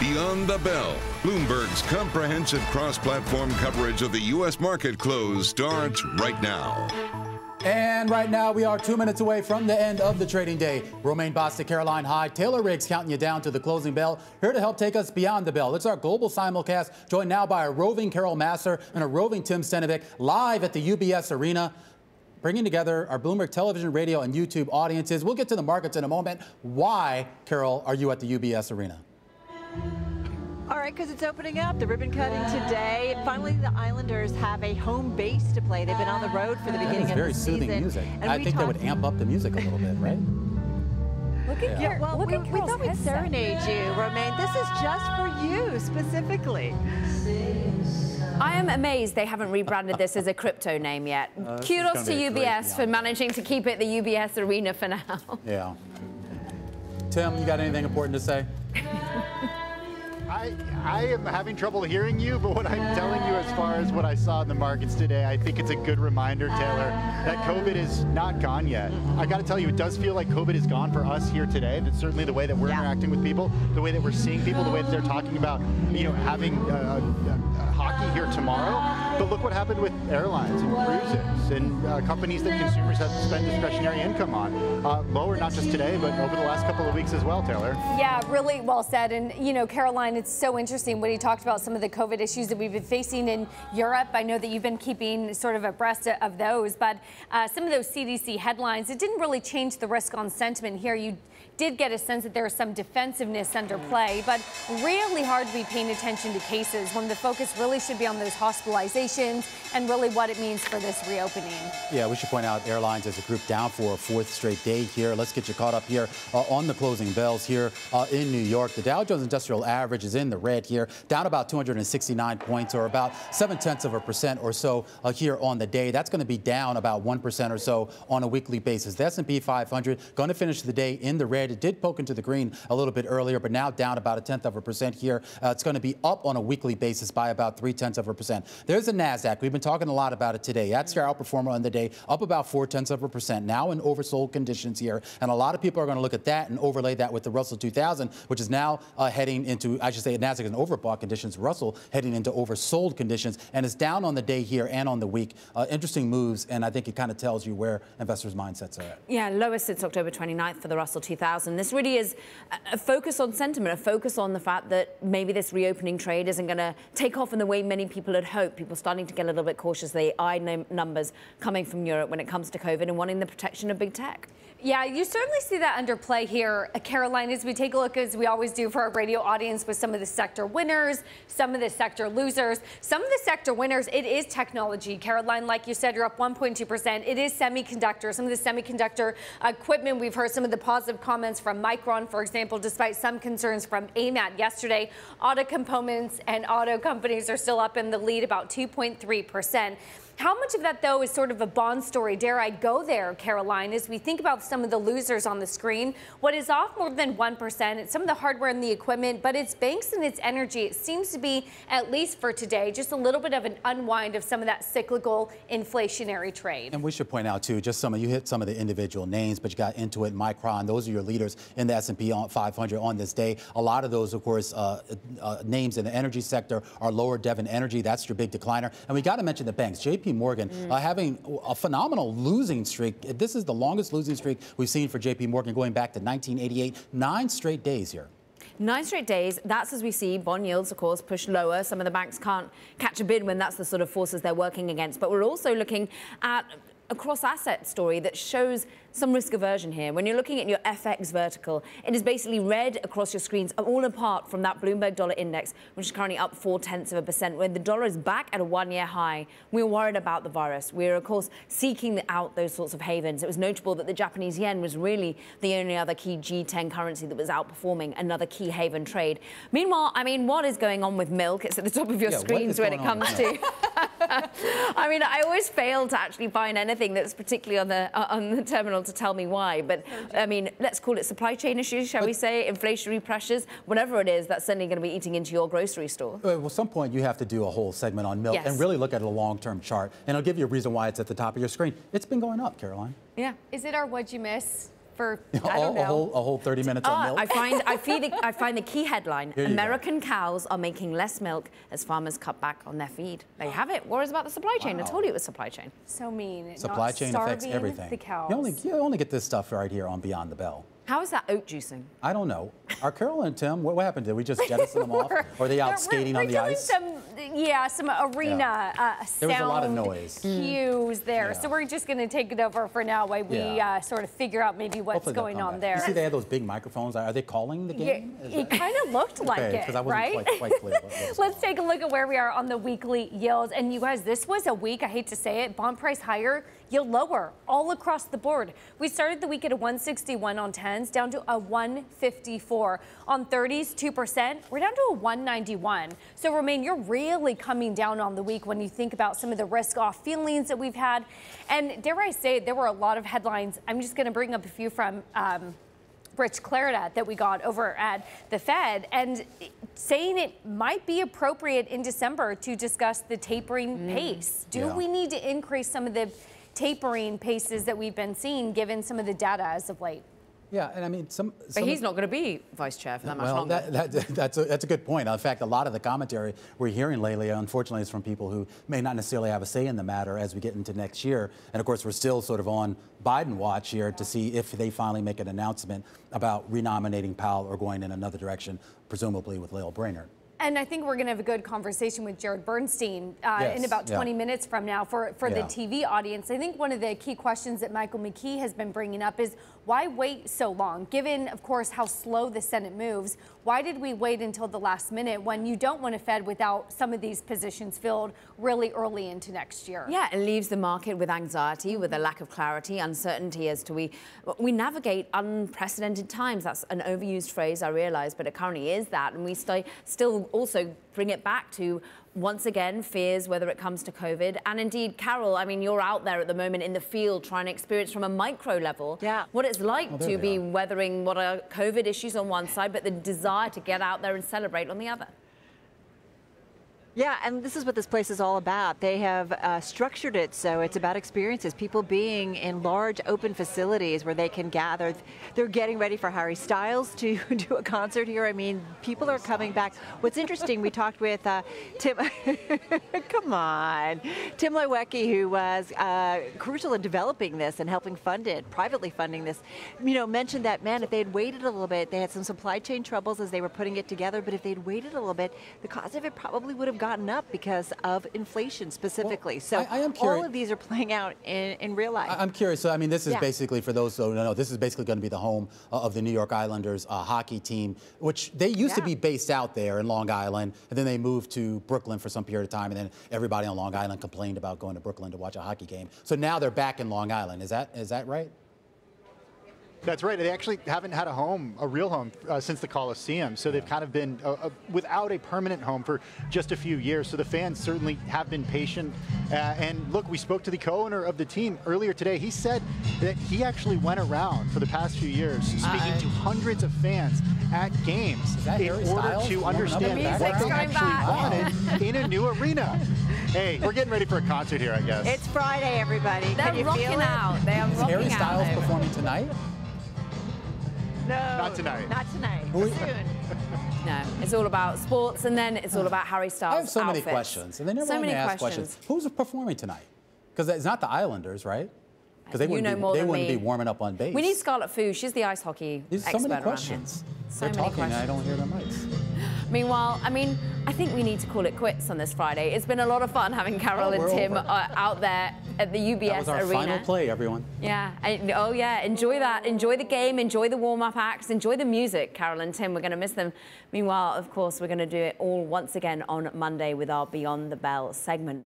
Beyond the Bell, Bloomberg's comprehensive cross platform coverage of the U.S. market close starts right now. And right now, we are two minutes away from the end of the trading day. Romaine Bostick, Caroline Hyde, Taylor Riggs counting you down to the closing bell. Here to help take us beyond the bell. It's our global simulcast, joined now by a roving Carol Massar and a roving Tim Stenovec, live at the UBS Arena bringing together our Bloomberg television, radio, and YouTube audiences. We'll get to the markets in a moment. Why, Carol, are you at the UBS Arena? All right, because it's opening up. The ribbon cutting today. Finally, the Islanders have a home base to play. They've been on the road for the beginning of the season. Very soothing music. And I think that would amp up the music a little bit, right? Look at yeah. well, Look we, at we thought we'd serenade you, Romaine. This is just for you specifically. I am amazed they haven't rebranded this as a crypto name yet. Uh, Kudos to UBS great, for managing to keep it the UBS Arena for now. Yeah. Tim, you got anything important to say? I, I am having trouble hearing you, but what I'm telling you as far as what I saw in the markets today, I think it's a good reminder, Taylor, that COVID is not gone yet. I got to tell you, it does feel like COVID is gone for us here today. That's certainly the way that we're yeah. interacting with people, the way that we're seeing people, the way that they're talking about, you know, having uh, uh, hockey here tomorrow. But look what happened with airlines and cruises and uh, companies that consumers have to spend discretionary income on. Uh, lower not just today, but over the last couple of weeks as well, Taylor. Yeah, really well said. And, you know, Caroline, it's so interesting when he talked about some of the COVID issues that we've been facing in Europe. I know that you've been keeping sort of abreast of those, but uh, some of those CDC headlines, it didn't really change the risk on sentiment here. You did get a sense that there was some defensiveness under play, but really hard to be paying attention to cases when the focus really should be on those hospitalizations and really what it means for this reopening. Yeah, we should point out airlines as a group down for a fourth straight day here. Let's get you caught up here uh, on the closing bells here uh, in New York. The Dow Jones Industrial Average is in the red here, down about 269 points or about seven tenths of a percent or so uh, here on the day. That's going to be down about 1% or so on a weekly basis. The S&P 500 going to finish the day in the red red. It did poke into the green a little bit earlier, but now down about a tenth of a percent here. Uh, it's going to be up on a weekly basis by about three tenths of a percent. There's the NASDAQ. We've been talking a lot about it today. That's your outperformer on the day, up about four tenths of a percent. Now in oversold conditions here. And a lot of people are going to look at that and overlay that with the Russell 2000, which is now uh, heading into, I should say, NASDAQ is in overbought conditions. Russell heading into oversold conditions. And it's down on the day here and on the week. Uh, interesting moves. And I think it kind of tells you where investors' mindsets are at. Yeah, lowest since October 29th for the Russell 2000. This really is a focus on sentiment, a focus on the fact that maybe this reopening trade isn't going to take off in the way many people had hoped. People starting to get a little bit cautious. They eye numbers coming from Europe when it comes to COVID and wanting the protection of big tech. Yeah, you certainly see that underplay here, uh, Caroline, as we take a look, as we always do for our radio audience, with some of the sector winners, some of the sector losers. Some of the sector winners, it is technology. Caroline, like you said, you're up 1.2%. It is semiconductor. Some of the semiconductor equipment, we've heard some of the positive comments from Micron, for example, despite some concerns from AMAT yesterday. Auto components and auto companies are still up in the lead, about 2.3%. How much of that, though, is sort of a bond story? Dare I go there, Caroline, as we think about some of the losers on the screen? What is off more than 1%? It's some of the hardware and the equipment, but it's banks and it's energy. It seems to be, at least for today, just a little bit of an unwind of some of that cyclical inflationary trade. And we should point out, too, just some of you hit some of the individual names, but you got Intuit, Micron. Those are your leaders in the S&P 500 on this day. A lot of those, of course, uh, uh, names in the energy sector are lower. Devon Energy, that's your big decliner. And we got to mention the banks. JP JP Morgan mm. uh, having a phenomenal losing streak. This is the longest losing streak we've seen for JP Morgan going back to 1988. Nine straight days here. Nine straight days. That's as we see bond yields, of course, push lower. Some of the banks can't catch a bid when that's the sort of forces they're working against. But we're also looking at a cross asset story that shows some risk aversion here. When you're looking at your FX vertical, it is basically red across your screens, all apart from that Bloomberg dollar index, which is currently up four tenths of a percent. When the dollar is back at a one year high, we're worried about the virus. We're, of course, seeking out those sorts of havens. It was notable that the Japanese yen was really the only other key G10 currency that was outperforming another key haven trade. Meanwhile, I mean, what is going on with milk? It's at the top of your yeah, screens when it comes to. I mean, I always fail to actually find anything that's particularly on the, uh, on the terminal to tell me why. But I mean, let's call it supply chain issues, shall but, we say, inflationary pressures, whatever it is, that's certainly going to be eating into your grocery store. Well, at some point, you have to do a whole segment on milk yes. and really look at a long-term chart. And I'll give you a reason why it's at the top of your screen. It's been going up, Caroline. Yeah. Is it our what'd you miss? For I a, don't a whole, a whole 30 minutes on Ah, milk. I find I, feel the, I find the key headline: Here you go. American cows are making less milk as farmers cut back on their feed. There you have it. Worries about the supply chain. I told you it was supply chain. so mean. Supply Not chain affects everything. The cows. You only, you only get this stuff right here on Beyond the Bell. How is that oat juicing? I don't know. Are Carol and Tim, what, what happened? Did we just jettison them off? Or are they out We're- skating we're on the doing ice? Some, yeah, some arena uh, There was a lot of noise. cues there. Yeah. So we're just going to take it over for now while we Yeah. uh, sort of figure out maybe what's Hopefully going on back. there. You see they had those big microphones. Are they calling the game? Is it kind of looked like Okay, it, I wasn't right? quite- quite clear what- what was Let's take a look at where we are on the weekly yields. And you guys, this was a week, I hate to say it, bond price higher, yield lower, all across the board. We started the week at a 161 on 10s, down to a 154. On 30s, 2%, we're down to a 191. So, Romaine, you're really coming down on the week when you think about some of the risk off feelings that we've had. And dare I say, there were a lot of headlines. I'm just going to bring up a few from. Um, Rich Clarida that we got over at the Fed and saying it might be appropriate in December to discuss the tapering pace. Do Yeah. we need to increase some of the tapering paces that we've been seeing given some of the data as of late? Yeah, and I mean, some. But some he's not going to be vice chair for that much longer. that, that, that's, a, that's a good point. In fact, a lot of the commentary we're hearing lately, unfortunately, is from people who may not necessarily have a say in the matter as we get into next year. And of course, we're still sort of on Biden watch here to see if they finally make an announcement about renominating Powell or going in another direction, presumably with Lael Brainerd. And I think we're going to have a good conversation with Jared Bernstein uh, Yes, in about yeah. 20 minutes from now for, for the TV audience. I think one of the key questions that Michael McKee has been bringing up is why wait so long? Given, of course, how slow the Senate moves, why did we wait until the last minute when you don't want a Fed without some of these positions filled really early into next year? Yeah, it leaves the market with anxiety, with a lack of clarity, uncertainty as to we we navigate unprecedented times. That's an overused phrase, I realise, but it currently is that, and we st- still also bring it back to once again fears whether it comes to COVID. And indeed, Carol, I mean, you're out there at the moment in the field trying to experience from a micro level Yeah. what it's like Oh, to be are. weathering what are COVID issues on one side, but the desire to get out there and celebrate on the other. Yeah, and this is what this place is all about. They have uh, structured it so it's about experiences, people being in large open facilities where they can gather. They're getting ready for Harry Styles to do a concert here. I mean, people are coming back. What's interesting, we talked with uh, Tim, come on, Tim Leiweke, who was uh, crucial in developing this and helping fund it, privately funding this, you know, mentioned that, man, if they had waited a little bit, they had some supply chain troubles as they were putting it together, but if they'd waited a little bit, the cost of it probably would have gotten up because of inflation specifically. so I- I am all of these are playing out in, in real life. I- I'm curious. So, I mean, this is Yeah. basically for those who don't know. This is basically going to be the home uh, of the New York Islanders uh, hockey team, which they used to be based out there in Long Island, and then they moved to Brooklyn for some period of time, and then everybody on Long Island complained about going to Brooklyn to watch a hockey game. So now they're back in Long Island. Is that is that right? That's right. They actually haven't had a home, a real home, uh, since the Coliseum. So they've kind of been uh, uh, without a permanent home for just a few years. So the fans certainly have been patient. Uh, and look, we spoke to the co-owner of the team earlier today. He said that he actually went around for the past few years speaking I- to hundreds of fans at games in Harry order Styles to warming understand the what they actually back. wanted in a new arena. Hey, we're getting ready for a concert here, I guess. it's Friday, everybody. They're Can you rocking feel it? out. They are Is rocking Harry. Styles there. performing tonight? No, Not tonight. Not tonight. Who- Soon. No, it's all about sports, and then it's all about Harry Styles. I have so many questions, and they never so let me many ask questions. questions. Who's performing tonight? Because it's not the Islanders, right? Because they You wouldn't, know be, more they than wouldn't me. be warming up on base. We need Scarlett Fu. She's the ice hockey There's so expert many around here. questions. So They're many talking, and I don't hear their mics. Meanwhile, I mean, I think we need to call it quits on this Friday. It's been a lot of fun having Carol Oh, and Tim uh, out there at the UBS That was our arena. final play, everyone. Yeah. and- oh, yeah. Enjoy that. Enjoy the game. Enjoy the warm-up acts. Enjoy the music, Carol and Tim. We're going to miss them. Meanwhile, of course, we're going to do it all once again on Monday with our Beyond the Bell segment.